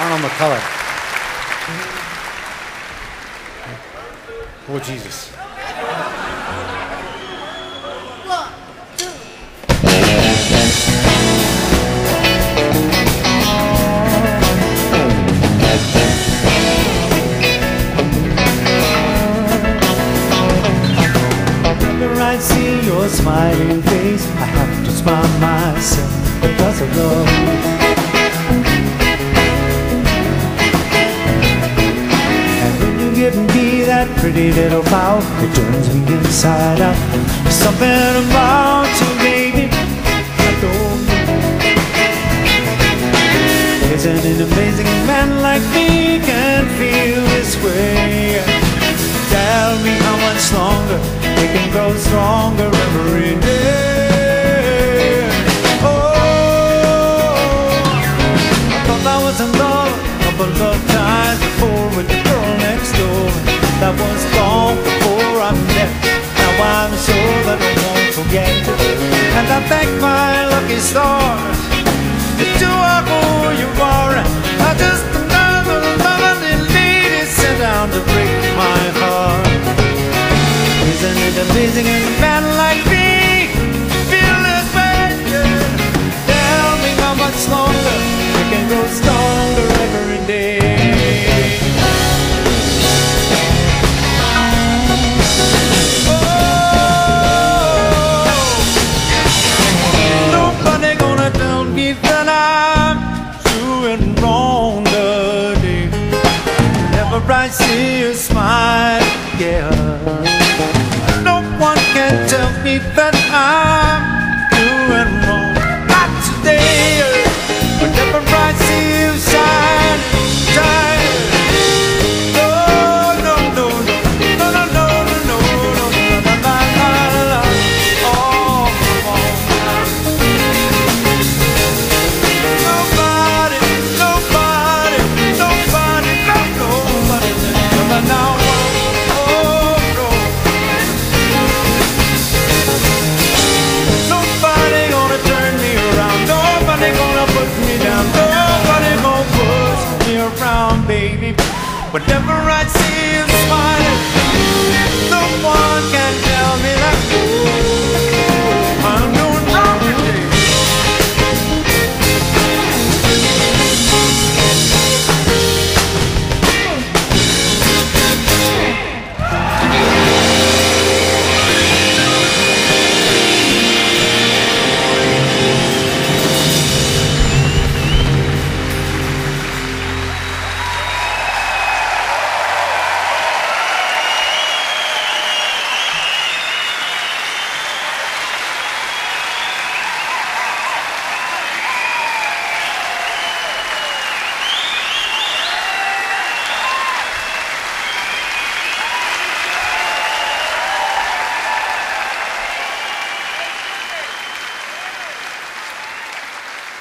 Arnold McCuller. Oh, Jesus. I see your smiling face I have to smile myself because of love that pretty little bow that turns me inside out. There's something about you, baby, I don't know. Isn't an amazing man like me can feel this way? Tell me how much longer we can grow stronger. stars. To walk Whenever I